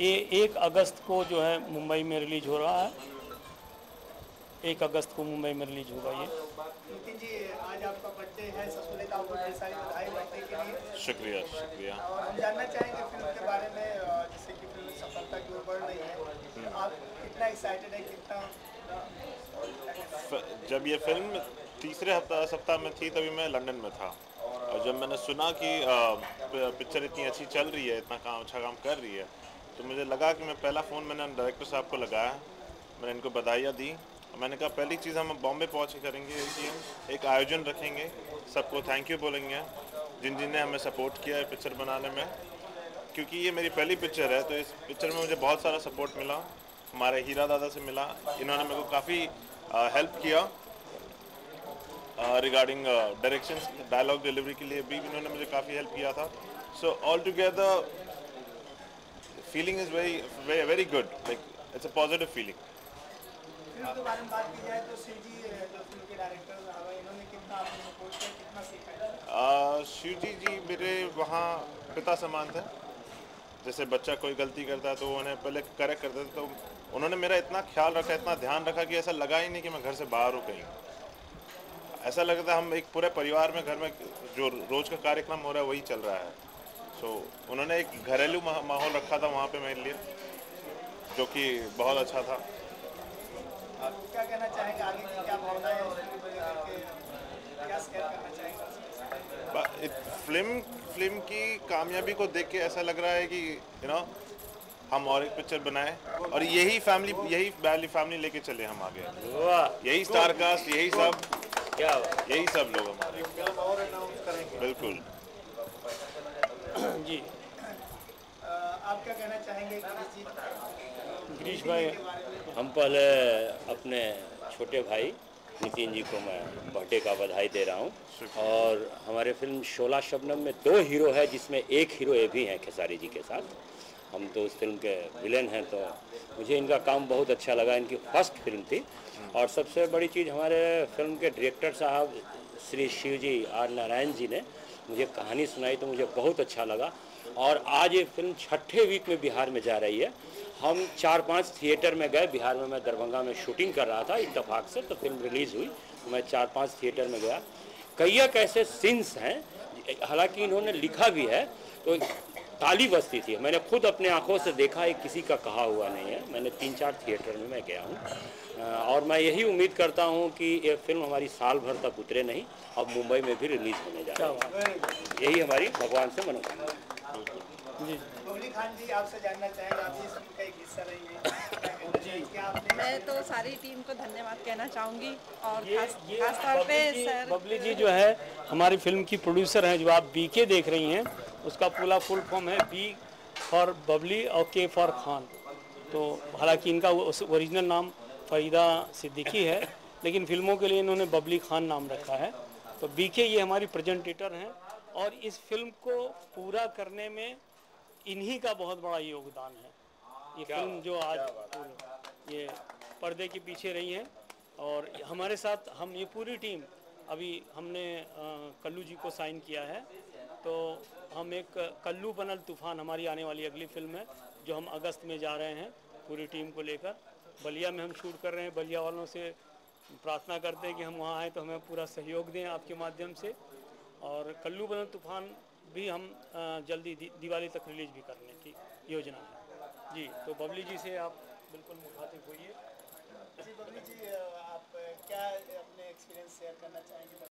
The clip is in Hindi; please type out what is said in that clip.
ये एक अगस्त को जो है मुंबई में रिलीज़ हो रहा है। एक अगस्त को मुंबई में रिलीज़ होगा ये। जी आज आपका बर्थडे है सबसे पहले आपको ढेर सारी बधाई बर्थडे के लिए। शुक्रिया शुक्रिया। और हम जानना चाहेंगे फ़िल्म के बारे में जैसे कि फ़िल्म सफलता की ओर बढ़ रही है। तो आप कितना एक्साइटेड है कितना जब ये फ़िल्म तीसरे हफ़्ता सप्ताह में थी तभी मैं लंदन में था। और जब मैंने सुना कि पिक्चर इतनी अच्छी चल रही है इतना काम अच्छा काम कर रही है तो मुझे लगा कि मैं पहला फ़ोन मैंने डायरेक्टर साहब को लगाया। मैंने इनको बधाइयाँ दी। और मैंने कहा, पहली चीज़ हम बॉम्बे पहुँच के करेंगे, कि एक आयोजन रखेंगे। सबको थैंक यू बोलेंगे, जिन जिन ने हमें सपोर्ट किया है पिक्चर बनाने में। क्योंकि ये मेरी पहली पिक्चर है तो इस पिक्चर में मुझे बहुत सारा सपोर्ट मिला। हमारे हीरा दादा से मिला। इन्होंने मेरे को काफ़ी हेल्प किया। रिगार्डिंग डायरेक्शन डायलॉग डिलीवरी के लिए भी इन्होंने मुझे काफ़ी हेल्प किया था। So all together feeling is very very good like it's a positive feeling film के बारे में बात की जाए तो शिव जी शिव जी जी मेरे वहाँ पिता समान थे। जैसे बच्चा कोई गलती करता है तो उन्हें पहले करेक्ट करते थे तो उन्होंने मेरा इतना ख्याल रखा इतना ध्यान रखा कि ऐसा लगा ही नहीं कि मैं घर से बाहर हूँ कहीं। ऐसा लगता है हम एक पूरे परिवार में घर में जो रोज का कार्यक्रम हो रहा है वही चल रहा है। सो so, उन्होंने एक घरेलू मा- माहौल रखा था वहाँ पे मेरे लिए जो कि बहुत अच्छा था। आप क्या कहना चाहेंगे आगे की क्या भावना है फ़िल्म फ़िल्म फ़िल्म की कामयाबी को देख के ऐसा लग रहा है कि यू नो हम और एक पिक्चर बनाए और यही फैमिली यही फैमिली फैमिली लेके चले हम आगे। यही स्टार कास्ट यही सब। क्या यही सब लोग हमारे। बिल्कुल। जी। आप क्या कहना चाहेंगे गिरीश गिरीश भाई हम पहले अपने छोटे भाई नितिन जी को मैं बर्थडे का बधाई दे रहा हूँ। और हमारे फ़िल्म शोला शबनम में दो हीरो है जिसमें एक हीरो ये भी हैं खेसारी जी के साथ। हम तो उस फ़िल्म के विलेन हैं तो मुझे इनका काम बहुत अच्छा लगा। इनकी फ़र्स्ट फ़िल्म थी। और सबसे बड़ी चीज़ हमारे फ़िल्म के डायरेक्टर साहब श्री शिव जी आर नारायण जी ने मुझे कहानी सुनाई तो मुझे बहुत अच्छा लगा। और आज ये फ़िल्म छठे वीक में बिहार में जा रही है। हम चार पाँच थिएटर में गए, बिहार में मैं दरभंगा में शूटिंग कर रहा था इतफाक से तो फ़िल्म रिलीज़ हुई तो मैं चार पाँच थिएटर में गया। कई एक ऐसे सीन्स हैं, हालाँकि इन्होंने लिखा भी है तो ताली बजती थी। मैंने खुद अपने आँखों से देखा है किसी का कहा हुआ नहीं है। मैंने तीन चार थिएटर में मैं गया हूँ। और मैं यही उम्मीद करता हूँ कि ये फ़िल्म हमारी साल भर तक उतरे नहीं अब मुंबई में भी रिलीज़ होने जा क्या रही है। यही हमारी भगवान से मनोकामना। है जी। बबली खान जी आपसे जानना चाहेंगे आप इस फ़िल्म का एक हिस्सा रही है मैं तो सारी टीम को धन्यवाद कहना चाहूँगी। और खास खास तौर पे बबली जी सर बबली जी जो है हमारी फ़िल्म की प्रोड्यूसर हैं जो आप बी के देख रही हैं। उसका पूरा फुल फॉर्म है बी फॉर बबली और के फॉर खान। तो हालाँकि इनका ओरिजिनल नाम फरीदा सिद्दीकी है लेकिन फ़िल्मों के लिए इन्होंने बबली खान नाम रखा है। तो बी के ये हमारी प्रेजेंटेटर हैं और इस फ़िल्म को पूरा करने में इन्हीं का बहुत बड़ा योगदान है। ये फ़िल्म जो आज ये पर्दे के पीछे रही हैं और हमारे साथ हम ये पूरी टीम अभी हमने कल्लू जी को साइन किया है। तो हम एक कल्लू बनल तूफ़ान हमारी आने वाली अगली फ़िल्म है, जो हम अगस्त में जा रहे हैं, पूरी टीम को लेकर। बलिया में हम शूट कर रहे हैं, बलिया वालों से प्रार्थना करते हैं कि हम वहाँ आएँ तो हमें पूरा सहयोग दें आपके माध्यम से। और कल्लू बनल तूफ़ान भी हम जल्दी दिवाली तक रिलीज़ भी करने की योजना है। जी तो बबली जी से आप बिल्कुल मुखातिब होइए। जी बबली जी आप क्या अपने एक्सपीरियंस शेयर करना चाहेंगे?